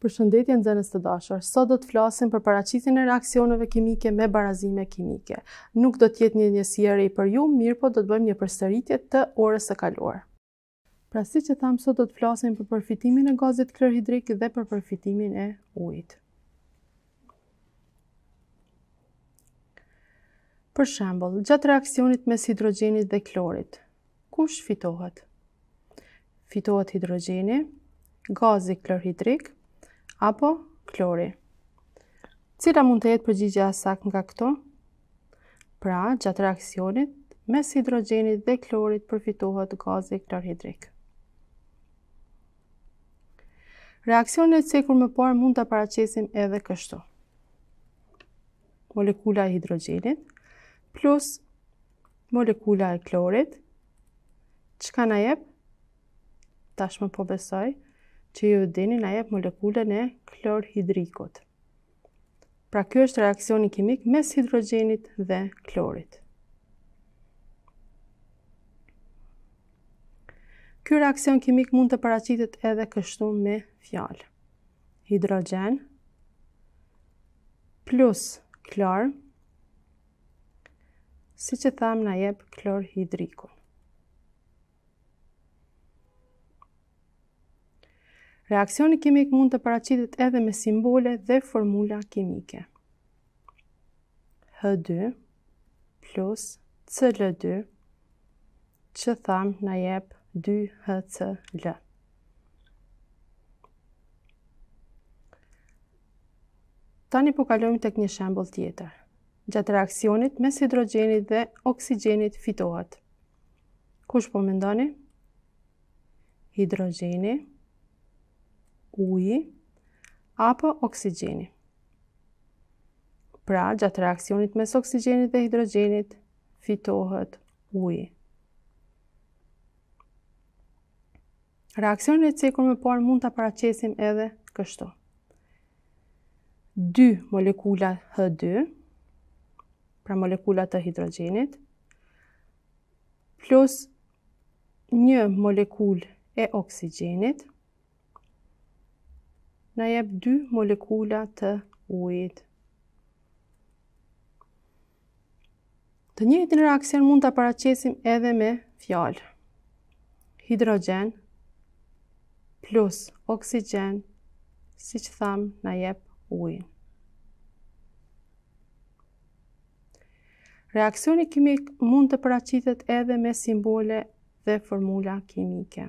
Përshëndetje nxënës të dashur. Sot do të flasim për paraqitjen e reaksioneve kimike me barazime kimike. Nuk do të jetë një njësi e re për ju, mirëpo do të bëjmë një përsëritje të orës së kaluar. Pra siç thamë sot do të flasim për përfitimin e gazit klorhidrik dhe për përfitimin e ujit. Për shembull, gjatë reaksionit mes hidrogjenit dhe klorit, Kush fitohet? Fitohet hidrogjeni, gazi klorhidrik apo klori. Cila mund të jetë përgjigja e saktë nga këto? Pra, gjatë reaksionit mes hidrogjenit dhe klorit përfitohet gazi klorhidrik. Reaksionin e cekur më parë mund ta paraqesim edhe kështu. molekula e hidrogjenit, plus molekula e klorit, çka na jep, tashmë po besoj, që ju dini na jep molekulën e klorhidrikut. Pra kjo është reaksioni kimik mes hidrogjenit dhe klorit. Ky reaksion kimik mund të paraqitet edhe kështu me fjalë. Hidrogjen, plus klor, siç thamë na jep klorhidrikun. Reaksioni kimik mund të paraqitet edhe me simbole dhe formula kimike. H2 plus Cl2 që thamë na jep 2HCl. Tani po kalojmë tek një shembull tjetër. Gjatë reaksionit mes hidrogjenit dhe oksigjenit fitohet. Kush po mendoni? Hidrogjeni, uji apo oksigjeni. Pra, gjatë reaksionit mes oksigjenit dhe hidrogjenit fitohet uji. Reaksionin e cekur më parë mund ta paraqesim edhe kështu. Dy molekula H2, pra molekula të hidrogjenit, plus një molekulë e oksigjenit, na jep dy molekula të ujit. Të njëjtin reaksion mund ta paraqesim edhe me fjalë. Hidrogjen plus oksigjen, siç thamë, na jep ujin. Reaksioni kimik mund të paraqitet edhe me simbole dhe formula kimike.